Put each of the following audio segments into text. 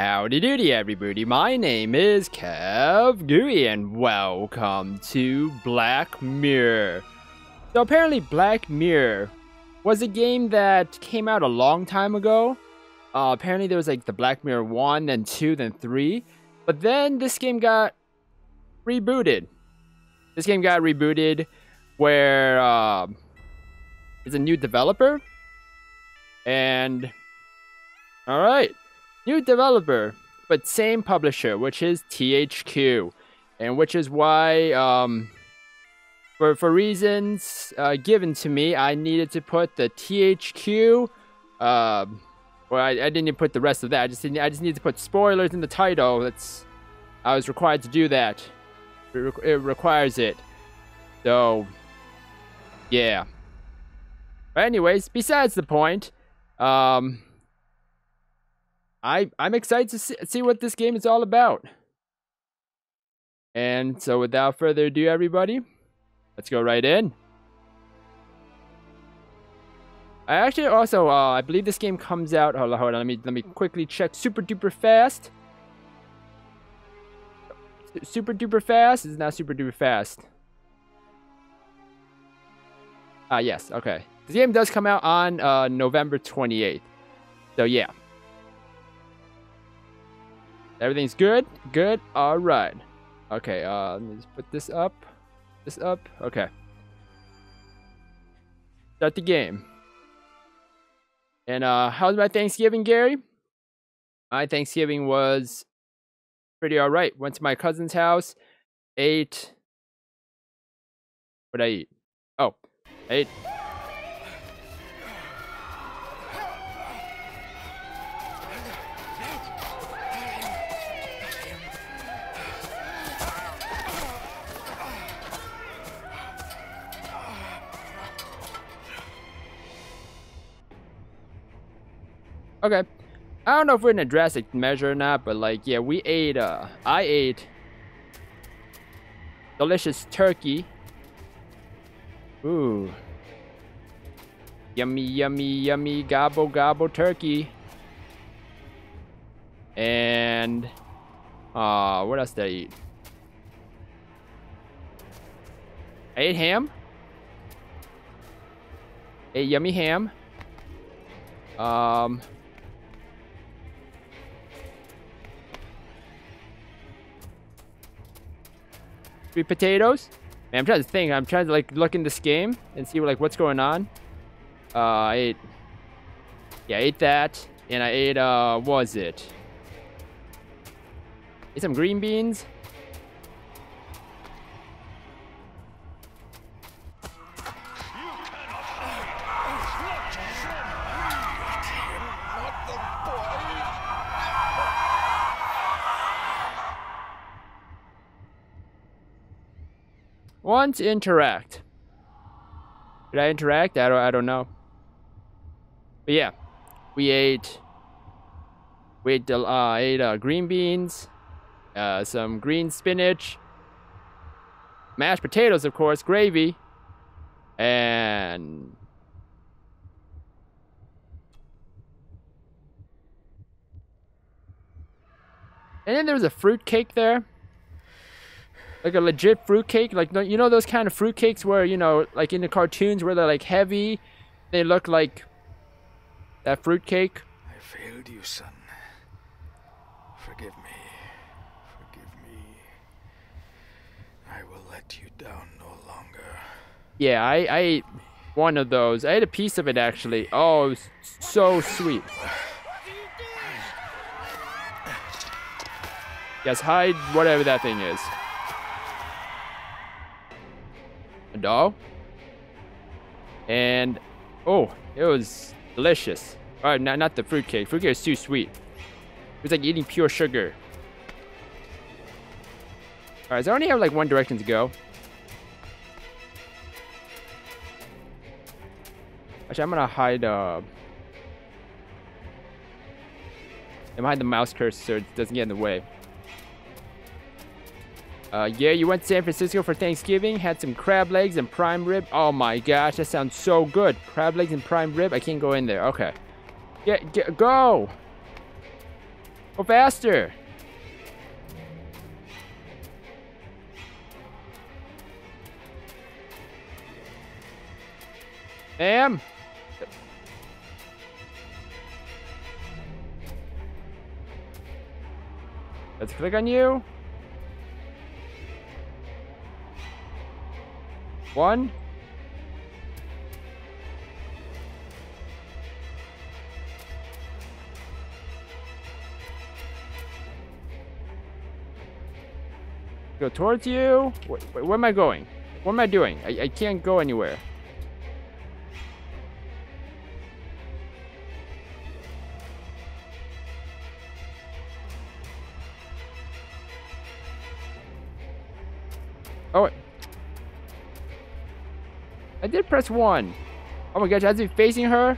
Howdy doody everybody, my name is KevGuuey and welcome to Black Mirror. So apparently Black Mirror was a game that came out a long time ago. Uh, apparently there was like the Black Mirror 1, then 2, then 3. But then this game got rebooted. This game got rebooted where uh, it's a new developer. And alright. New developer, but same publisher, which is THQ. And which is why, um, for, for reasons uh, given to me, I needed to put the THQ, uh, well, I, I didn't put the rest of that. I just I just needed to put spoilers in the title. That's I was required to do that. It, re it requires it. So, yeah. But anyways, besides the point, um, I I'm excited to see, see what this game is all about. And so without further ado, everybody, let's go right in. I actually also, uh, I believe this game comes out. Hold on, hold on. Let me let me quickly check. Super duper fast. Super duper fast is not super duper fast. Ah, yes. Okay. This game does come out on uh, November 28th. So yeah. Everything's good? Good? Alright. Okay, uh, let me just put this up. This up. Okay. Start the game. And uh, how's my Thanksgiving, Gary? My Thanksgiving was pretty alright. Went to my cousin's house, ate. What I eat? Oh, I ate Okay. I don't know if we're in a drastic measure or not, but like, yeah, we ate, uh, I ate delicious turkey. Ooh. Yummy, yummy, yummy, gobble, gobble turkey. And, uh, what else did I eat? I ate ham. Ate yummy ham. Um, Sweet potatoes. Man, I'm trying to think. I'm trying to like look in this game and see like what's going on. Uh, I ate. Yeah, I ate that, and I ate. Uh, was it? Ate some green beans. Want interact. Did I interact? I don't, I don't know. But yeah, we ate, we ate, uh, ate uh, green beans, uh, some green spinach, mashed potatoes, of course, gravy, and and then there was a fruit cake there like a legit fruit cake like you know those kind of fruit cakes where you know like in the cartoons where they're like heavy they look like that fruit cake i failed you son. Forgive me. Forgive me. I will let you down no longer. Yeah i i ate one of those. I ate a piece of it actually. Oh it was so sweet. Yes hide whatever that thing is dog. And, oh, it was delicious. Alright, not, not the fruitcake. Fruitcake is too sweet. It was like eating pure sugar. Alright, so I only have like one direction to go. Actually, I'm gonna hide, uh... I'm hide the mouse cursor so it doesn't get in the way. Uh, yeah, you went to San Francisco for Thanksgiving, had some crab legs and prime rib. Oh my gosh, that sounds so good. Crab legs and prime rib. I can't go in there. Okay. Get, get, go. Go faster! Ma'am? Let's click on you. One. Go towards you. Wait, wait, where am I going? What am I doing? I, I can't go anywhere. Oh, wait. I did press one. Oh my gosh, I was facing her?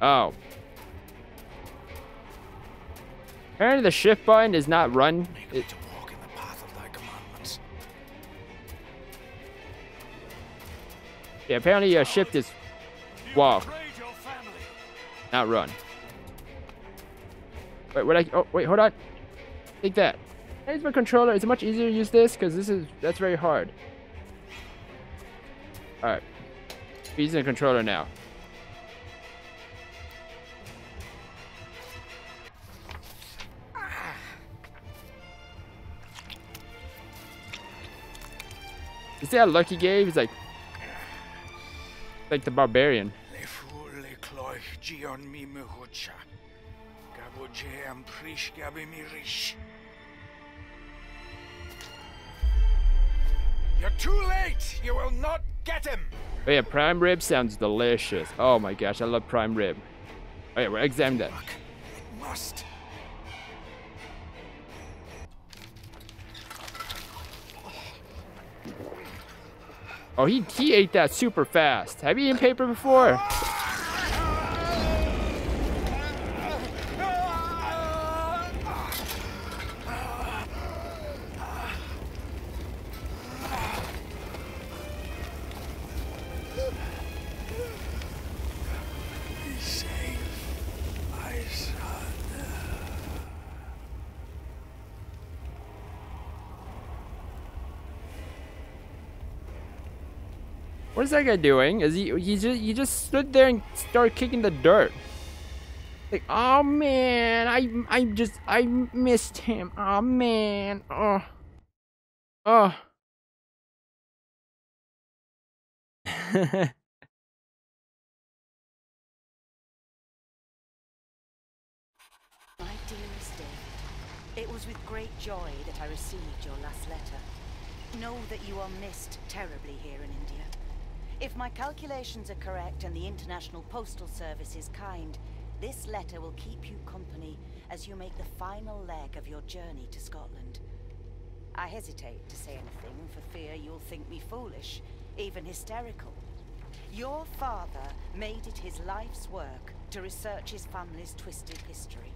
Oh. Apparently the shift button is not run. Yeah, apparently uh, shift is walk, not run. Wait, what I, oh, wait, hold on. Take that. Here's my controller. Is it much easier to use this? Because this is, that's very hard. Alright. Using the controller now. Is that a lucky game? He's like, gabi mi rish. You're too late! You will not get him! Oh yeah, prime rib sounds delicious. Oh my gosh, I love prime rib. Oh yeah, we're examine that. Fuck. It must. Oh, he he ate that super fast. Have you eaten paper before? That guy doing? Is he he just he just stood there and started kicking the dirt? Like, oh man, I I just I missed him. Oh man. Oh. Oh. My dearest Dave, it was with great joy that I received your last letter. Know that you are missed terribly here in India. If my calculations are correct and the International Postal Service is kind, this letter will keep you company as you make the final leg of your journey to Scotland. I hesitate to say anything for fear you'll think me foolish, even hysterical. Your father made it his life's work to research his family's twisted history.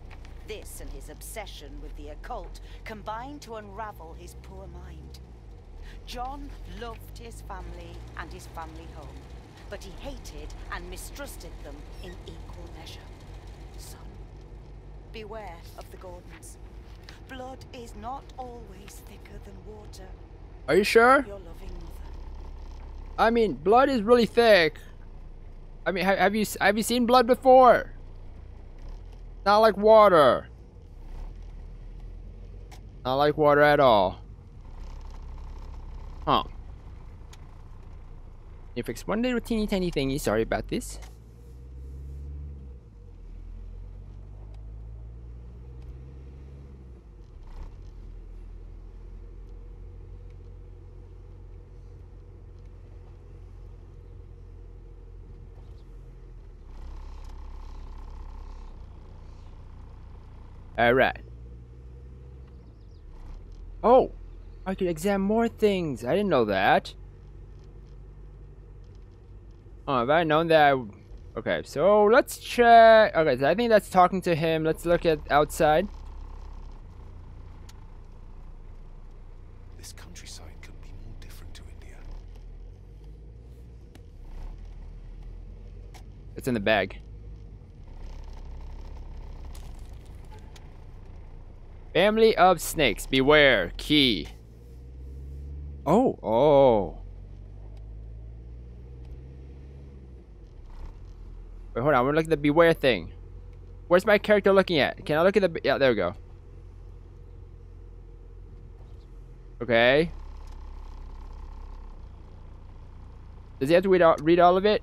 This and his obsession with the occult combined to unravel his poor mind. John loved his family and his family home, but he hated and mistrusted them in equal measure. Son, beware of the Gordons. Blood is not always thicker than water. Are you sure? Your loving mother. I mean, blood is really thick. I mean, have, have you have you seen blood before? Not like water. Not like water at all. Huh. You fix one little teeny tiny thingy. Sorry about this. Alright. Oh! I could examine more things. I didn't know that. Oh, if I known that. I Okay, so let's check. Okay, so I think that's talking to him. Let's look at outside. This countryside be more different to India. It's in the bag. Family of snakes, beware. Key. Oh, oh. Wait, hold on. We're looking at the beware thing. Where's my character looking at? Can I look at the... Yeah, there we go. Okay. Does he have to read all, read all of it?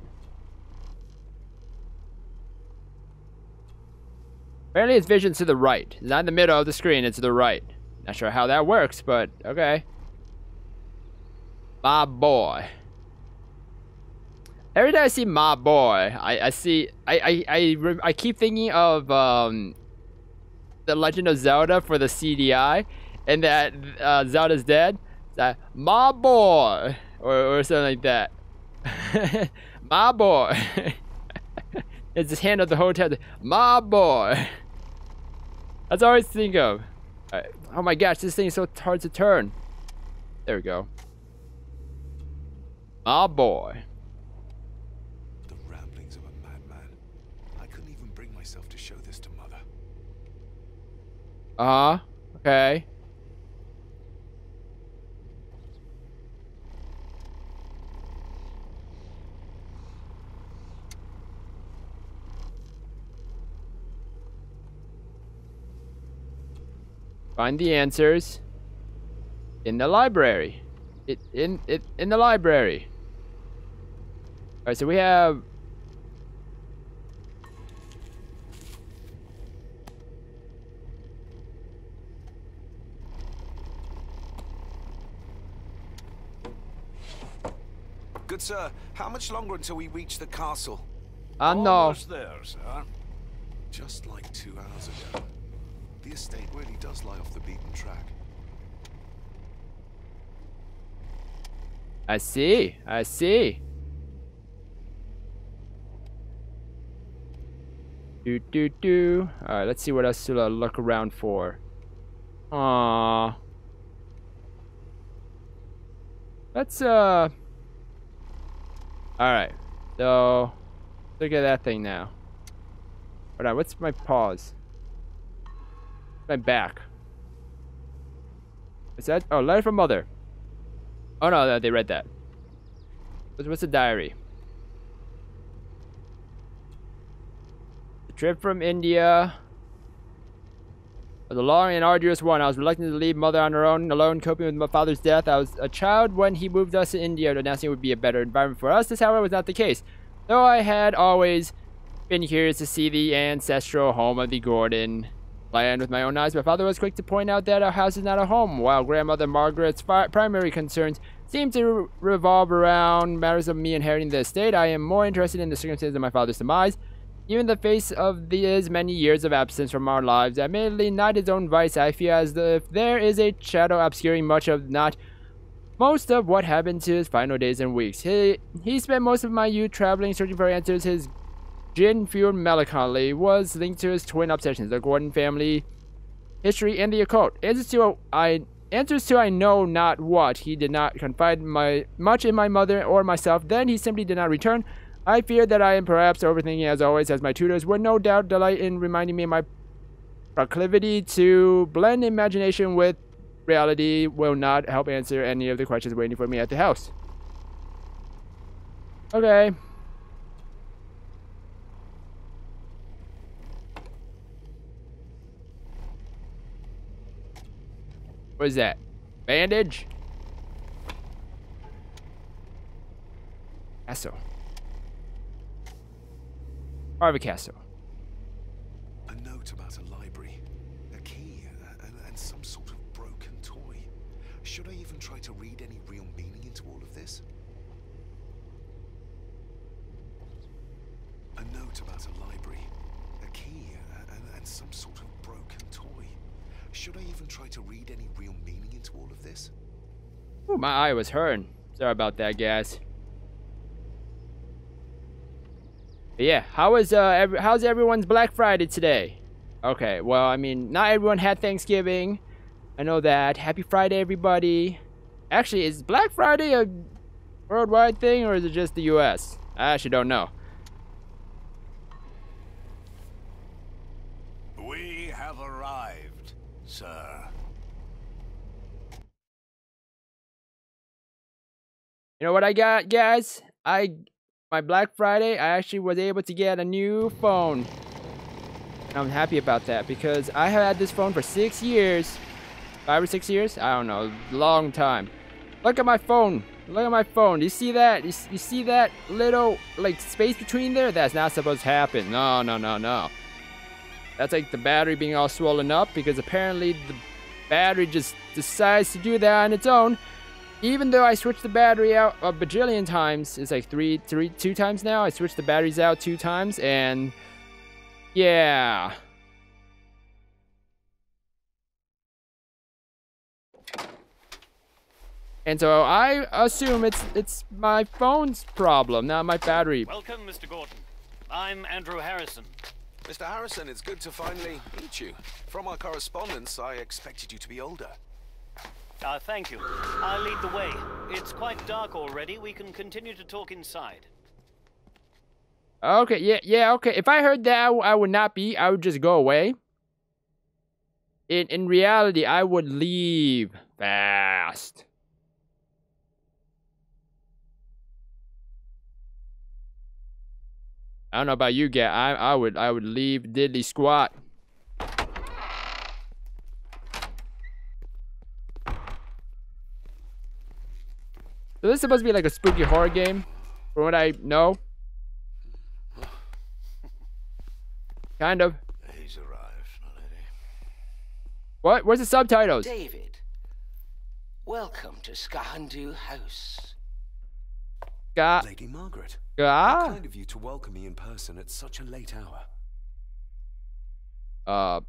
Apparently his vision's to the right. It's not in the middle of the screen, it's to the right. Not sure how that works, but okay. My boy. Every time I see my boy, I, I see I I I, I keep thinking of um the Legend of Zelda for the CDI, and that uh, Zelda's dead. That my boy, or or something like that. my boy. it's his hand on the hotel. My boy. That's all I always think of. Right. Oh my gosh, this thing is so hard to turn. There we go. My boy. The ramblings of a madman. I couldn't even bring myself to show this to Mother. Uh huh. Okay. Find the answers in the library. It in it in the library. All right, so we have Good sir, how much longer until we reach the castle? I know. Almost there, sir. Just like two hours ago. The estate really does lie off the beaten track. I see. I see. Do do do. All right, let's see what else to uh, look around for. Ah. Let's uh. All right. So, look at that thing now. Hold on. What's my pause? My back. Is that? Oh, letter from mother. Oh no, no, they read that. What's, what's the diary? Trip from India was a long and arduous one. I was reluctant to leave mother on her own, alone, coping with my father's death. I was a child when he moved us to India, announcing it would be a better environment for us. This, however, was not the case. Though I had always been curious to see the ancestral home of the Gordon land with my own eyes, my father was quick to point out that our house is not a home, while grandmother Margaret's primary concerns seem to re revolve around matters of me inheriting the estate. I am more interested in the circumstances of my father's demise. Even in the face of these many years of absence from our lives, admittedly not his own vice, I feel as if there is a shadow obscuring much of not most of what happened to his final days and weeks. He, he spent most of my youth traveling, searching for answers. His gin-fueled melancholy was linked to his twin obsessions, the Gordon family history and the occult. Answers to I answers to I know not what. He did not confide my much in my mother or myself. Then he simply did not return. I fear that I am perhaps overthinking as always, as my tutors would no doubt delight in reminding me my proclivity to blend imagination with reality will not help answer any of the questions waiting for me at the house. Okay. What is that? Bandage? Castle. Harvey Castle. A note about a library, a key, and, and some sort of broken toy. Should I even try to read any real meaning into all of this? A note about a library, a key, and, and some sort of broken toy. Should I even try to read any real meaning into all of this? Ooh, my eye was hurting. Sorry about that, guys. But yeah, how is uh every, how's everyone's Black Friday today? Okay, well, I mean, not everyone had Thanksgiving. I know that. Happy Friday, everybody. Actually, is Black Friday a worldwide thing or is it just the US? I actually don't know. We have arrived, sir. You know what I got, guys? I my Black Friday, I actually was able to get a new phone. I'm happy about that because I have had this phone for six years. Five or six years? I don't know. Long time. Look at my phone. Look at my phone. You see that? You, you see that little, like, space between there? That's not supposed to happen. No, no, no, no. That's like the battery being all swollen up because apparently the battery just decides to do that on its own. Even though I switched the battery out a bajillion times, it's like three, three, two times now. I switched the batteries out two times and yeah. And so I assume it's it's my phone's problem, not my battery. Welcome, Mr. Gordon. I'm Andrew Harrison. Mr. Harrison, it's good to finally meet you. From our correspondence, I expected you to be older. Uh, thank you. I'll lead the way. It's quite dark already. We can continue to talk inside. Okay, yeah, yeah, okay. If I heard that, I would not be. I would just go away. In in reality, I would leave fast. I don't know about you, guys. I I would I would leave diddly squat. So this is supposed to be like a spooky horror game, from what I know. Kind of. He's arrived, my lady. What? Where's the subtitles? David, welcome to Sgàthan Dubh House. Got, Lady Margaret, how kind of you to welcome me in person at such a late hour. uh,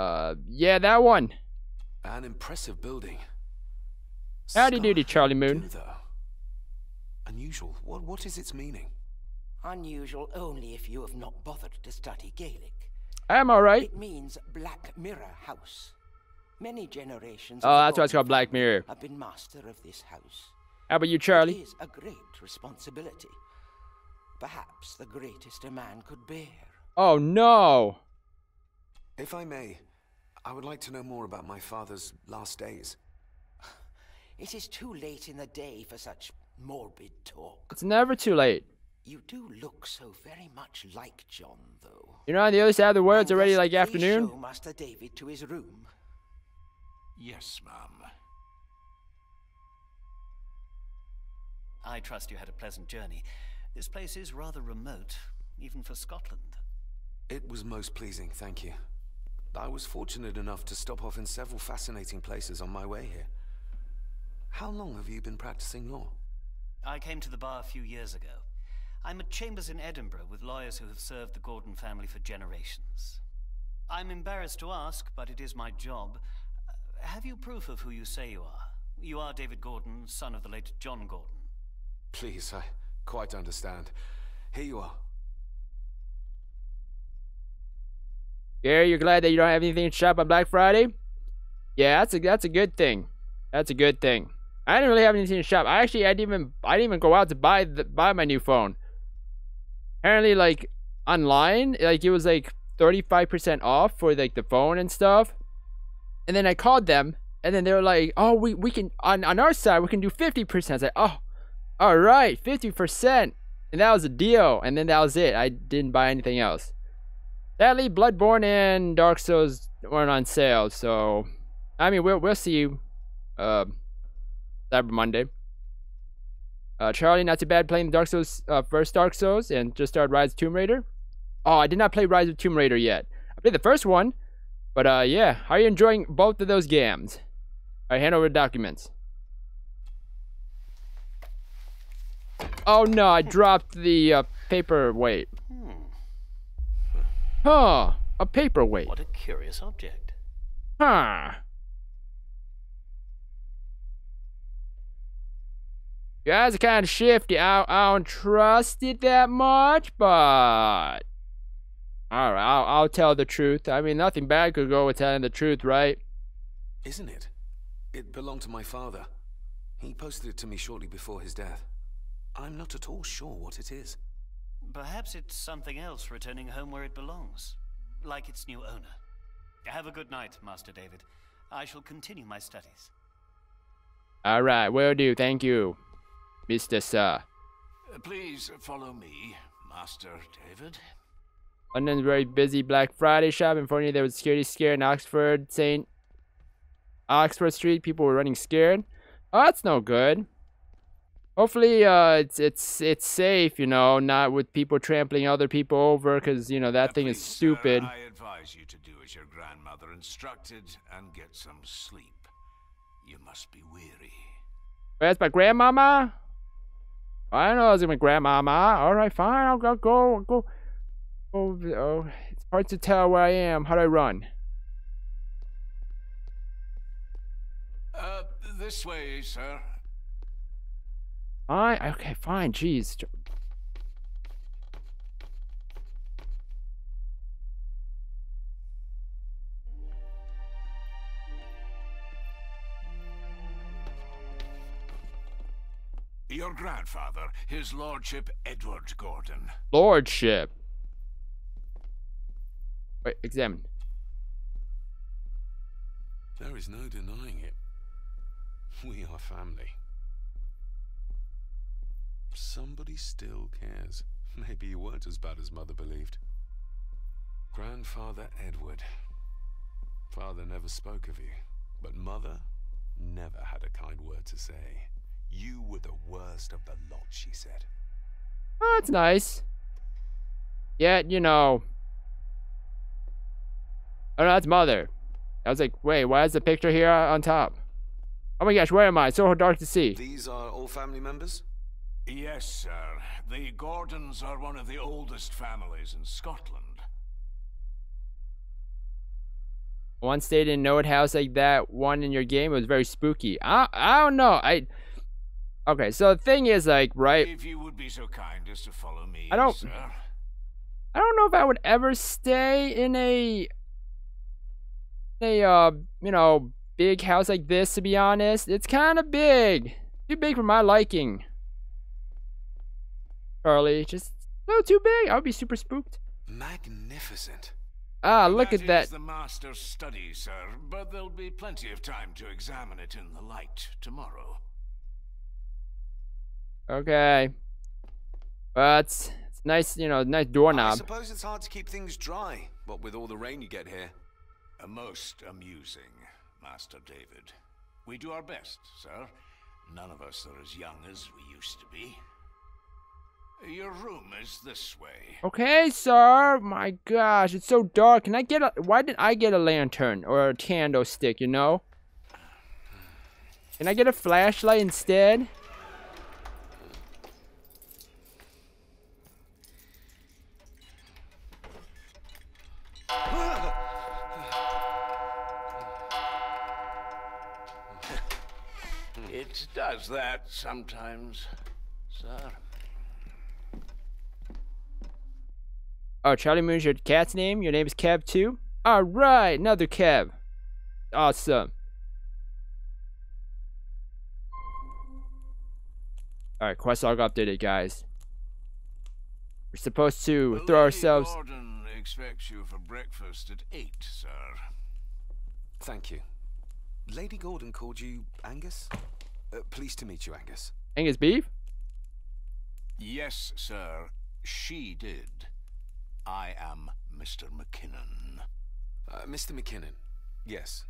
uh, yeah, that one. An impressive building. Howdy doody, Charlie Moon. though. Unusual. What, what is its meaning? Unusual only if you have not bothered to study Gaelic. I'm alright. It means Black Mirror House. Many generations. Oh, that's why it's called Black Mirror. I've been master of this house. How about you, Charlie? is a great responsibility. Perhaps the greatest a man could bear. Oh no. If I may, I would like to know more about my father's last days. It is too late in the day for such morbid talk. It's never too late. You do look so very much like John, though. You know, on the other side of the world, it's already like please afternoon. Show Master David to his room. Yes, ma'am. I trust you had a pleasant journey. This place is rather remote, even for Scotland. It was most pleasing, thank you. I was fortunate enough to stop off in several fascinating places on my way here. How long have you been practicing law? I came to the bar a few years ago. I'm at Chambers in Edinburgh with lawyers who have served the Gordon family for generations. I'm embarrassed to ask, but it is my job. Uh, Have you proof of who you say you are? You are David Gordon, son of the late John Gordon. Please, I quite understand. Here you are. Gary, you're glad that you don't have anything to shop on Black Friday? Yeah, that's a that's a good thing. That's a good thing. I didn't really have anything to shop. I actually I didn't even I didn't even go out to buy the buy my new phone. Apparently, like online, like it was like 35% off for like the phone and stuff. And then I called them, and then they were like, "Oh, we we can on on our side we can do 50%." I like, "Oh, all right, 50%." And that was a deal. And then that was it. I didn't buy anything else. Sadly, Bloodborne and Dark Souls weren't on sale, so I mean we'll we'll see uh Cyber Monday. Uh, Charlie, not too bad playing Dark Souls uh, first Dark Souls and just started Rise of Tomb Raider. Oh, I did not play Rise of Tomb Raider yet. I played the first one, but uh yeah, how are you enjoying both of those games? I hand over the documents. Oh no, I dropped the uh, paperweight. Huh, a paperweight. What a curious object. Huh. Guys are kind of shifty. I, I don't trust it that much, but. Alright, I'll, I'll tell the truth. I mean, nothing bad could go with telling the truth, right? Isn't it? It belonged to my father. He posted it to me shortly before his death. I'm not at all sure what it is. Perhaps it's something else returning home where it belongs, like its new owner. Have a good night, Master David. I shall continue my studies. All right, will do. Thank you, Mr. Sir. Uh, Please follow me, Master David. London's very busy Black Friday shop. Unfortunately, there was security scare in Oxford, St. Oxford Street. People were running scared. Oh, that's no good. Hopefully, uh, it's it's it's safe, you know, not with people trampling other people over, because you know that Uh, thing is please, sir, stupid. I advise you to do as your grandmother instructed and get some sleep. You must be weary. Where's my grandmama? I don't know. I was my grandmama. All right, fine. I'll go. Go. Go. Oh, oh, it's hard to tell where I am. How do I run? Uh, this way, sir. I Okay, fine. Jeez. Your grandfather, his lordship Edward Gordon. Lordship. Wait, examine. There is no denying it. We are family. Somebody still cares. Maybe you weren't as bad as Mother believed. Grandfather Edward. Father never spoke of you, but Mother never had a kind word to say. You were the worst of the lot, she said. Oh, that's nice. Yet, you know. Oh, no, that's mother. I was like, wait, why is the picture here on top? Oh my gosh, where am I? It's so dark to see. These are all family members? Yes, sir. The Gordons are one of the oldest families in Scotland. One stayed in Note House like that one in your game. It was very spooky. I, I don't know. I. Okay, so the thing is, like, right? If you would be so kind as to follow me, I don't- sir. I don't know if I would ever stay in a a uh you know big house like this to be honest. It's kind of big. Too big for my liking. Charlie, just no too big. I would be super spooked. Magnificent. Ah, look at That at that. is the master's study, sir, but there'll be plenty of time to examine it in the light tomorrow. Okay. But it's nice, you know, nice doorknob. I suppose it's hard to keep things dry, what with all the rain you get here. A most amusing, Master David. We do our best, sir. None of us are as young as we used to be. Your room is this way. Okay, sir. My gosh, it's so dark. Can I get a? Why did I get a lantern or a candlestick? You know. Can I get a flashlight instead? Does that sometimes, sir. Oh, Charlie Moon's your cat's name. Your name is Kev too. All right, another Kev. Awesome. All right, quest log updated, guys. We're supposed to Lady throw ourselves. Gordon expects you for breakfast at eight, sir. Thank you. Lady Gordon called you Angus? Uh, pleased to meet you, Angus. Angus beef. Yes, sir. She did. I am Mr. McKinnon. Uh, Mr. McKinnon. Yes.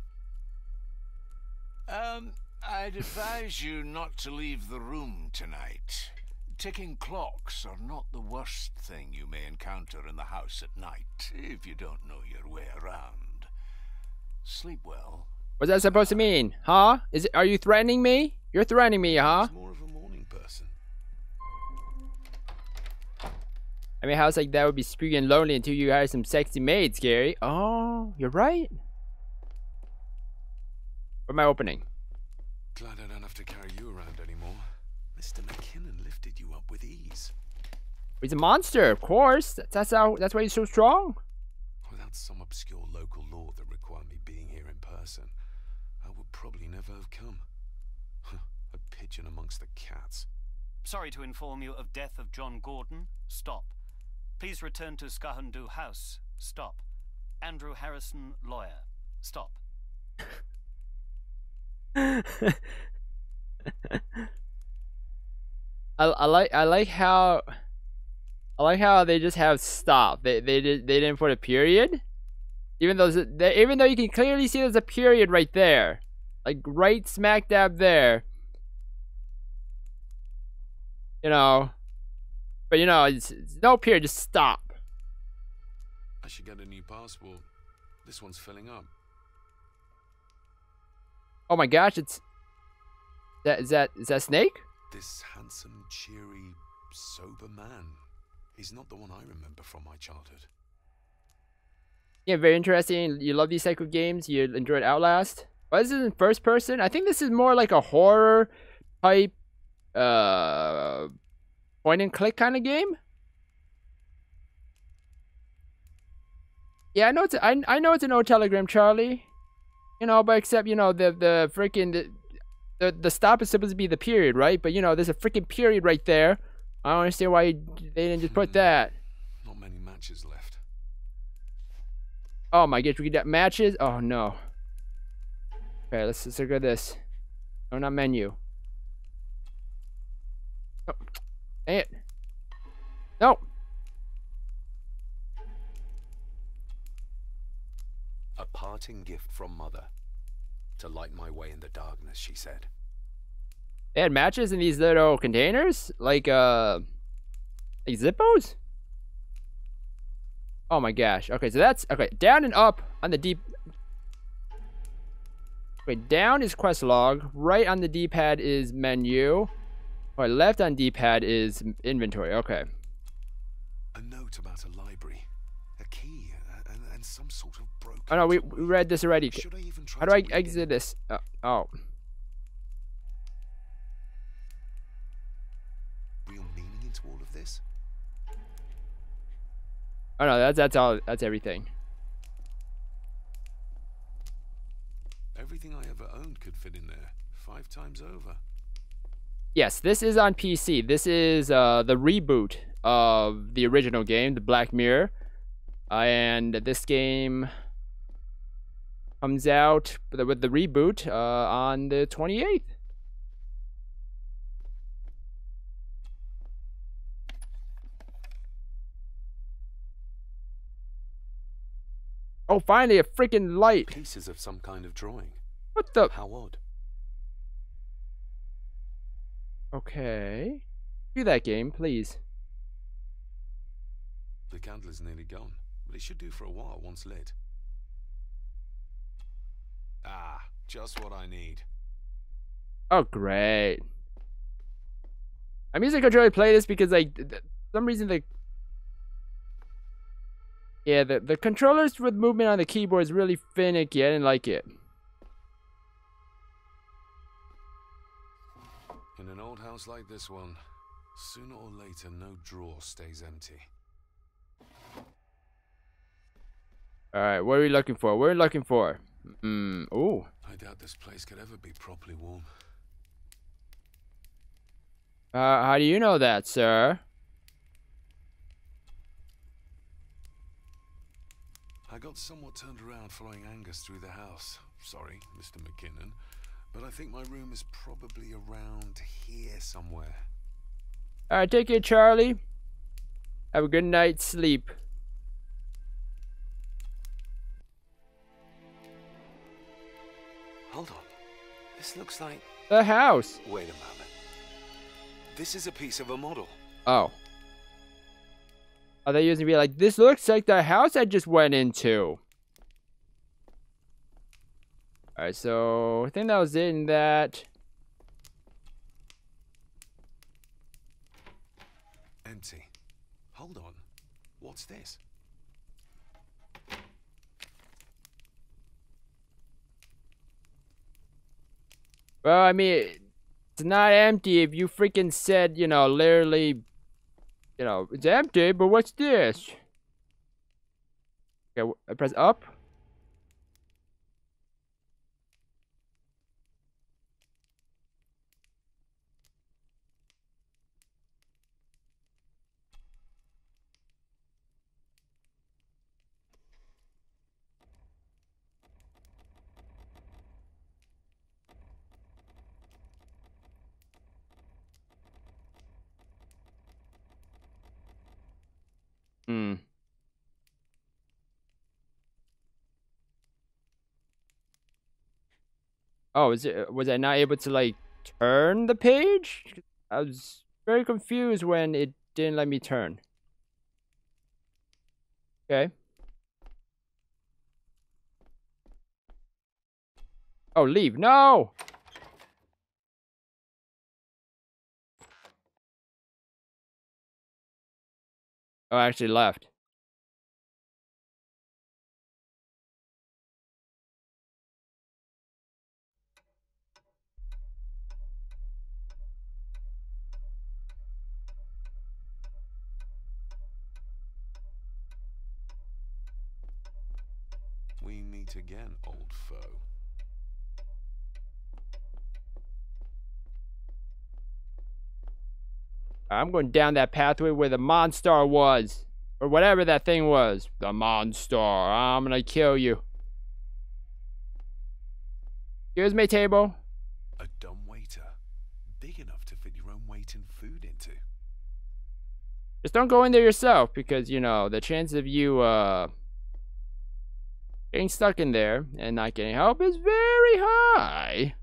Um, I'd advise you not to leave the room tonight. Ticking clocks are not the worst thing you may encounter in the house at night, if you don't know your way around. Sleep well. What's that supposed to mean? Huh? Is it? Are you threatening me? You're threatening me, huh? More of a morning person. I mean, a house like that would be spooky and lonely until you hire some sexy maids, Gary. Oh, you're right. What am I opening? Glad I don't have to carry you around anymore. Mr. McKinnon lifted you up with ease. He's a monster, of course. That's, that's how. That's why he's so strong. Without some obscure local law that required me being here in person, I would probably never have come. A amongst the cats. Sorry to inform you of death of John Gordon. Stop. Please return to Sgàthan Dubh House. Stop. Andrew Harrison, lawyer. Stop. I, I like I like how I like how they just have stop. They they did they didn't put a period, even though they, even though you can clearly see there's a period right there, like right smack dab there. You know, but you know it's, it's no period. Just stop. I should get a new passport. This one's filling up. Oh my gosh! It's that is that is that Snake? This handsome, cheery, sober man. He's not the one I remember from my childhood. Yeah, very interesting. You love these type of games. You enjoyed Outlast. Why is this in first person? I think this is more like a horror type, uh, point and click kind of game. Yeah, I know it's I I know it's an old Telegram, Charlie. You know, but except you know the the freaking the, the the stop is supposed to be the period, right? But you know, there's a freaking period right there. I don't understand why they didn't just put Hmm. that. Not many matches left. Oh my gosh, we got matches? Oh no. Okay, let's, let's look at this. No, not menu. Oh, dang it. No. A parting gift from mother. To light my way in the darkness, she said. They had matches in these little containers? Like, uh, like Zippos? Oh my gosh. Okay, so that's, okay, down and up on the deep. Okay, down is quest log. Right on the D-pad is menu. Or left on D-pad is inventory. Okay. A note about a library. A key and, and some sort of broken Oh no, we, we read this already. Should I even try How do I exit it? this? Uh, oh. Real meaning into all of this? Oh no, that's that's all. That's everything. Everything I ever owned could fit in there. Five times over. Yes, this is on PC. This is uh, the reboot of the original game, the Black Mirror, uh, and this game comes out with the, with the reboot uh, on the 28th. Oh, finally a freaking light! Pieces of some kind of drawing. What the? How odd. Okay. Do that game, please. The candle is nearly gone, but it should do for a while once lit. Ah, just what I need. Oh, great. I'm using controller to play this because, like, some reason the yeah the the controllers with movement on the keyboard is really finicky. I didn't like it. In an old house like this one, sooner or later no drawer stays empty. All right, what are we looking for? What are we looking for? Hmm. Ooh. I doubt this place could ever be properly warm. Uh, how do you know that, sir? I got somewhat turned around following Angus through the house. Sorry, Mr. McKinnon. But I think my room is probably around here somewhere. All right, take care, Charlie. Have a good night's sleep. Hold on. This looks like. A house. Wait a moment. This is a piece of a model. Oh. Are they using to be like, this looks like the house I just went into? Alright, so I think that was it in that. Empty. Hold on. What's this? Well, I mean, it's not empty if you freaking said, you know, literally, you know, it's empty, but what's this? Okay, I press up. Hmm. Oh, is it was I not able to like turn the page? I was very confused when it didn't let me turn. Okay. Oh, leave. No! Oh, I actually left. We meet again, old foe. I'm going down that pathway where the Monstar was. Or whatever that thing was. The Monstar. I'm gonna kill you. Here's my table. A dumb waiter. Big enough to fit your own weight and food into. Just don't go in there yourself because, you know, the chance of you, uh, getting stuck in there and not getting help is very high.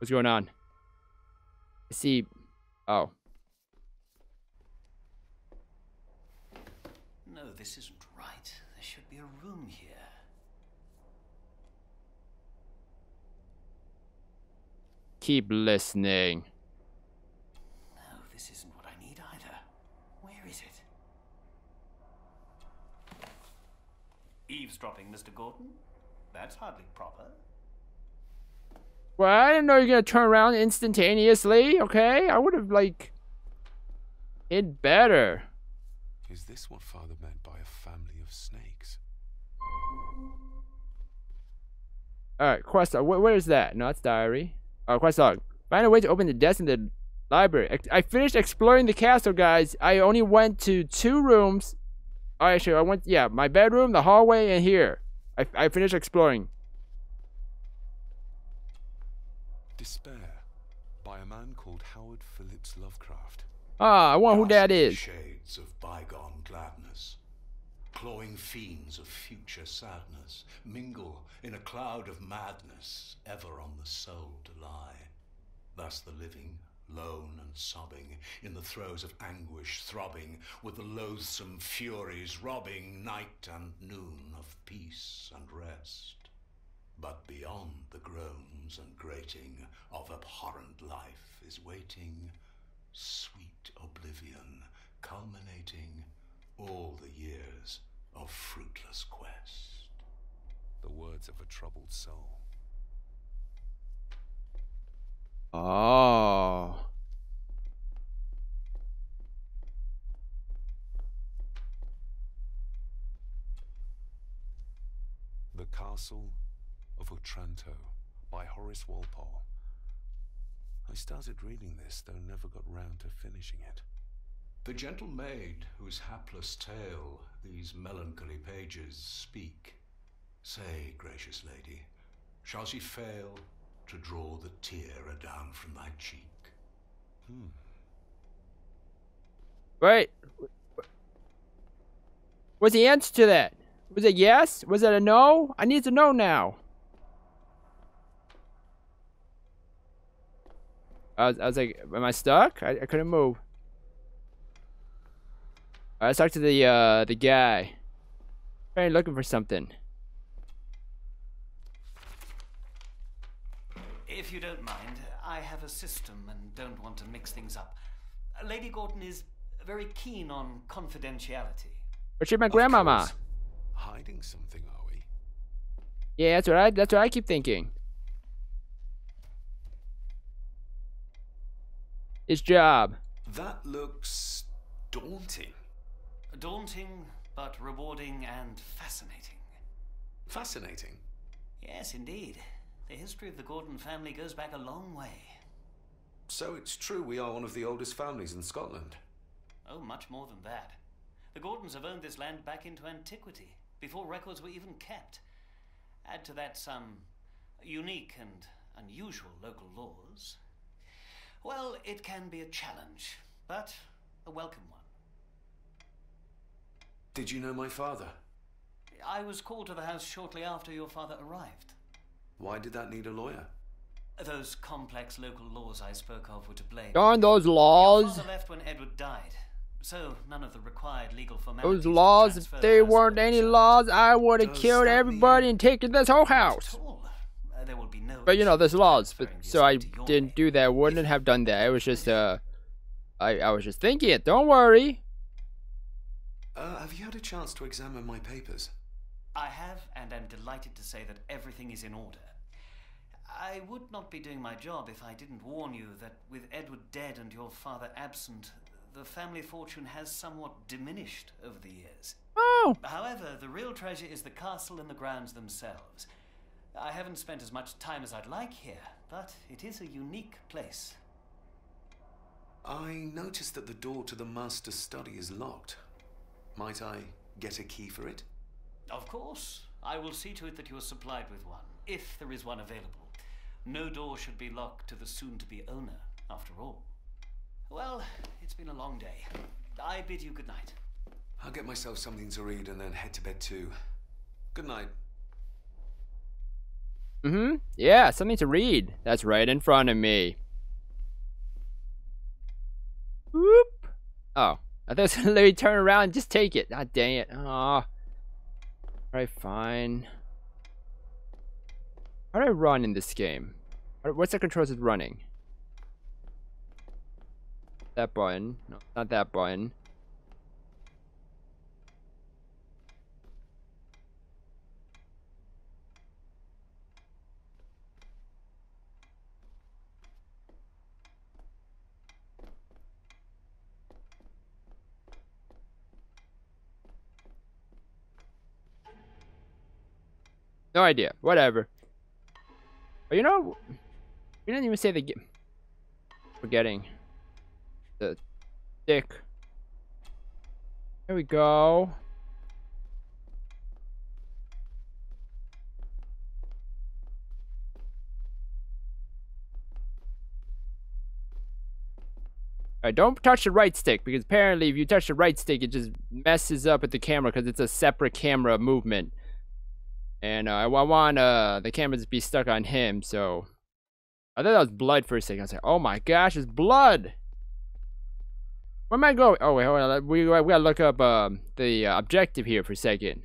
What's going on? I see. Oh. No, this isn't right. There should be a room here. Keep listening. No, this isn't what I need either. Where is it? Eavesdropping, Mr. Gordon? That's hardly proper. Well, I didn't know you're gonna turn around instantaneously, okay? I would have, like, it better. Is this what Father meant by a family of snakes? Alright, quest log. Wh- where is that? No, that's diary. Oh, quest log. Find a way to open the desk in the library. Ex- I finished exploring the castle, guys. I only went to two rooms. Oh, actually, I went, yeah, my bedroom, the hallway, and here. I, I finished exploring. Despair by a man called Howard Phillips Lovecraft. Ah, I wonder who that is. Shades of bygone gladness, clawing fiends of future sadness, mingle in a cloud of madness, ever on the soul to lie. Thus the living, lone and sobbing, in the throes of anguish throbbing, with the loathsome furies robbing night and noon of peace and rest. But beyond the groans and grating of abhorrent life is waiting sweet oblivion, culminating all the years of fruitless quest. The words of a troubled soul. Oh. The Castle of Otranto by Horace Walpole. I started reading this, though never got round to finishing it. The gentle maid whose hapless tale these melancholy pages speak, say, gracious lady, shall she fail to draw the tear adown from thy cheek? Hmm. Wait. What's the answer to that? Was it yes? Was it a no? I need to know now. I was, I was like, am I stuck? I, I couldn't move. Alright, let's talk to the uh the guy. Probably looking for something. If you don't mind, I have a system and don't want to mix things up. Uh, Lady Gordon is very keen on confidentiality. But she's my grandmama. course. Hiding something, are we? Yeah, that's what I that's what I keep thinking. His job. That looks daunting. Daunting, but rewarding and fascinating. Fascinating. Yes, indeed. The history of the Gordon family goes back a long way. So it's true we are one of the oldest families in Scotland. Oh, much more than that. The Gordons have owned this land back into antiquity, before records were even kept. Add to that some unique and unusual local laws. Well, it can be a challenge, but a welcome one. Did you know my father? I was called to the house shortly after your father arrived. Why did that need a lawyer? Those complex local laws I spoke of were to blame. Darn those laws. father left when Edward died, so none of the required legal formalities. Those laws, if transfer they weren't any laws, I would have killed everybody mean- and taken this whole Not house. At all. There will be no. But you know, there's laws, but so I estate to your didn't do that. Wouldn't have done that. It was just uh, I I was just thinking it. Don't worry. Uh, have you had a chance to examine my papers? I have, and am delighted to say that everything is in order. I would not be doing my job if I didn't warn you that with Edward dead and your father absent, the family fortune has somewhat diminished over the years. Oh, However, the real treasure is the castle and the grounds themselves. I haven't spent as much time as I'd like here, but it is a unique place. I noticed that the door to the master's study is locked. Might I get a key for it? Of course, I will see to it that you are supplied with one, if there is one available. No door should be locked to the soon to be owner, after all. Well, it's been a long day. I bid you good night. I'll get myself something to read and then head to bed too. Good night. Mm-hmm. Yeah, something to read. That's right in front of me. Whoop. Oh, I thought it let me turn around and just take it. God dang it. Aw. Alright, fine. How do I run in this game? What's the controls of running? That button. No, not that button. No idea. Whatever. But you know, we didn't even say the game. Forgetting. The stick. There we go. Alright, don't touch the right stick because apparently if you touch the right stick, it just messes up with the camera because it's a separate camera movement. And uh, I wa- want uh, the camera to be stuck on him, so... I thought that was blood for a second. I was like, oh my gosh, it's blood! Where am I going? Oh, wait, hold on. We, we gotta look up um, the uh, objective here for a second.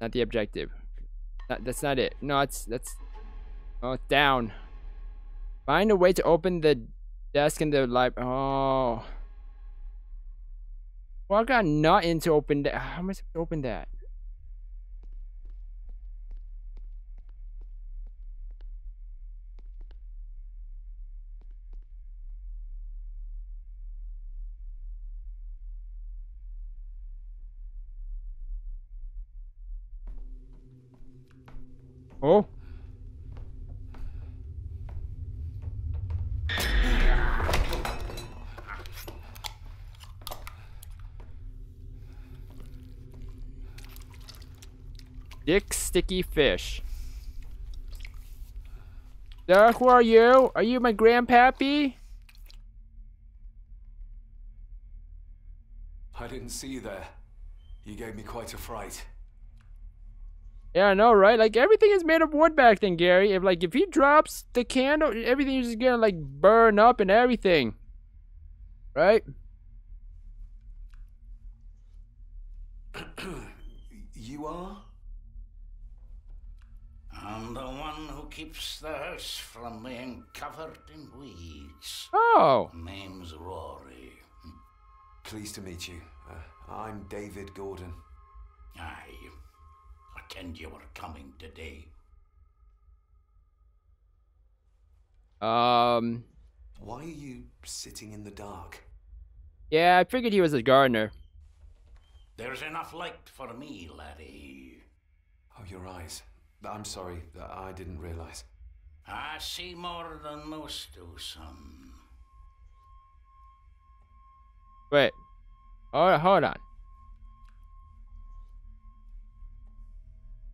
Not the objective. That, that's not it. No, it's... that's... Oh, it's down. Find a way to open the desk in the lib... Oh... Well, I got nothing to open that. How am I supposed to open that? Oh. Dick Sticky Fish. Sir, who are you? Are you my grandpappy? I didn't see you there. You gave me quite a fright. Yeah, I know, right? Like everything is made of wood back then, Gary. If like if he drops the candle, everything is just gonna like burn up and everything. Right? You are? I'm the one who keeps the house from being covered in weeds. Oh. Name's Rory. Pleased to meet you. Uh, I'm David Gordon. Aye. Pretend you were coming today. Um. Why are you sitting in the dark? Yeah, I figured he was a gardener. There's enough light for me, laddie. Oh, your eyes. I'm sorry, that I didn't realize. I see more than most do, son. Wait. Hold, hold on.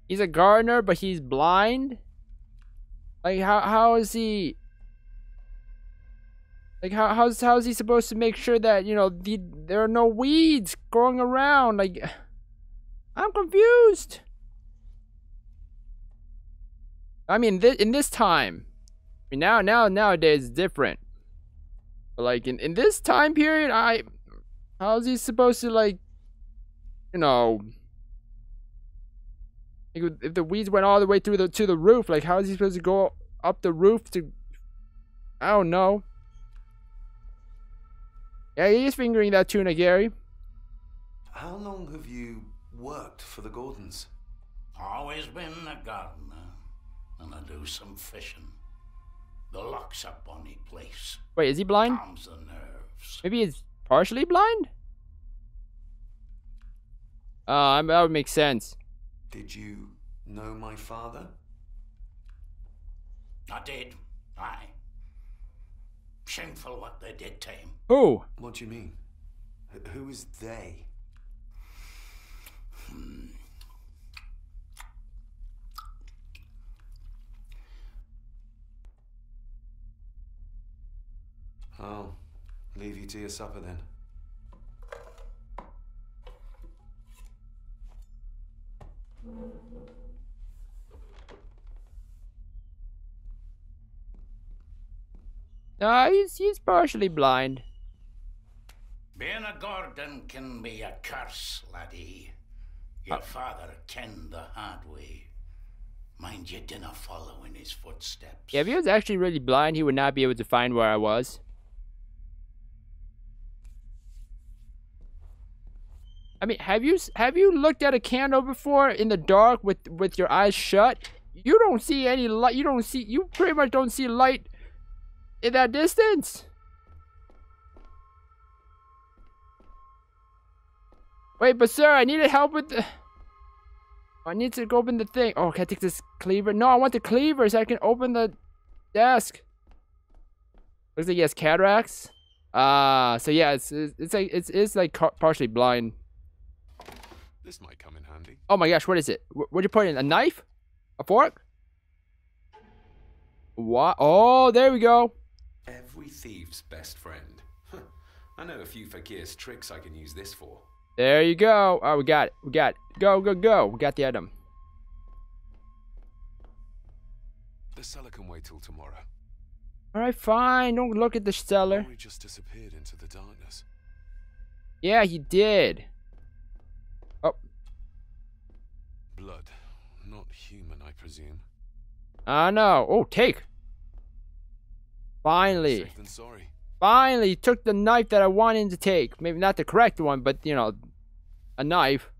He's a gardener, but he's blind. Like how how is he? Like how how's how's he supposed to make sure that you know the there are no weeds growing around? Like I'm confused. I mean, th in this time, I mean, now now nowadays it's different. But like in in this time period, I how's he supposed to like you know if the weeds went all the way through the to the roof, like how is he supposed to go up the roof to? I don't know. Yeah, he's fingering that tuna, Gary. How long have you worked for the Gordons? Always been a gardener, and I do some fishing. The loch's a bonny place. Wait, is he blind? Calms the nerves. Maybe he's partially blind. Uh, that would make sense. Did you know my father? I did. Aye. Shameful what they did to him. Who? What do you mean? Wh- Who is they? I'll leave you to your supper then. No, he's he's partially blind. Being a Gordon can be a curse, laddie. Your ah. father kenned the hard way. Mind you dinna follow in his footsteps. Yeah, if he was actually really blind, he would not be able to find where I was. I mean, have you have you looked at a candle before in the dark with with your eyes shut? You don't see any light. You don't see. You pretty much don't see light in that distance. Wait, but sir, I needed help with the. I need to go open the thing. Oh, can I take this cleaver? No, I want the cleaver so I can open the desk. Looks like he has cataracts. Ah, so yeah, it's it's, it's like it's it's like partially blind. This might come in handy. Oh my gosh, what is it? Wh- What'd you put in? A knife? A fork? What? Oh, there we go. Every thief's best friend. I know a few fakir's tricks I can use this for. There you go. Oh, we got it. We got it. Go, go, go. We got the item. The cellar can wait till tomorrow. All right, fine. Don't look at the cellar. Rory just disappeared into the darkness. Yeah, he did. Oh, Blood. Not human, I presume. Ah, I know. Oh, take. Finally. Safe than sorry. Finally took the knife that I wanted to take. Maybe not the correct one, but you know, a knife.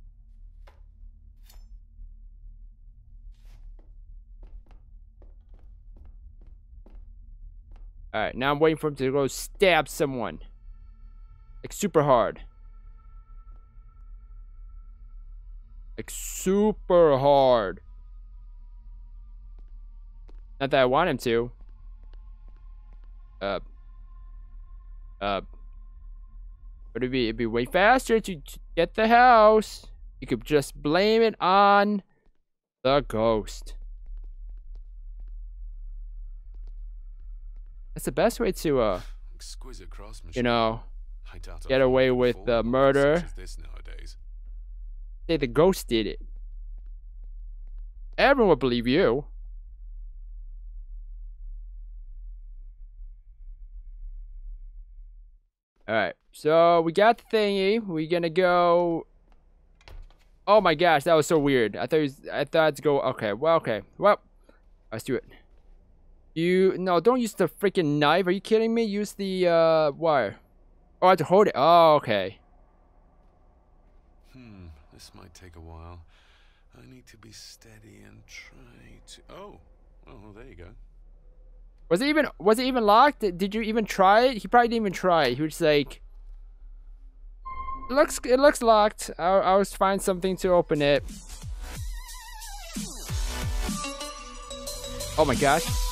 Alright, now I'm waiting for him to go stab someone. Like super hard. Like super hard. Not that I want him to. Uh, uh, but it'd be it'd be way faster to, to get the house. You could just blame it on the ghost. That's the best way to uh, Exquisite you know, I doubt I've get away with, the murder. Such as this nowadays. Say the ghost did it. Everyone believe you. Alright, so we got the thingy. We're gonna go. Oh my gosh, that was so weird. I thought was, I thought to go. Okay, well, okay, well, let's do it. You no, don't use the freaking knife. Are you kidding me? Use the uh wire. Oh, I have to hold it. Oh, okay. This might take a while. I need to be steady and try to. Oh, well, there you go. Was it even was it even locked? Did, you even try it? He probably didn't even try it. He was like, looks it looks locked. I'll, I'll find something to open it. Oh my gosh.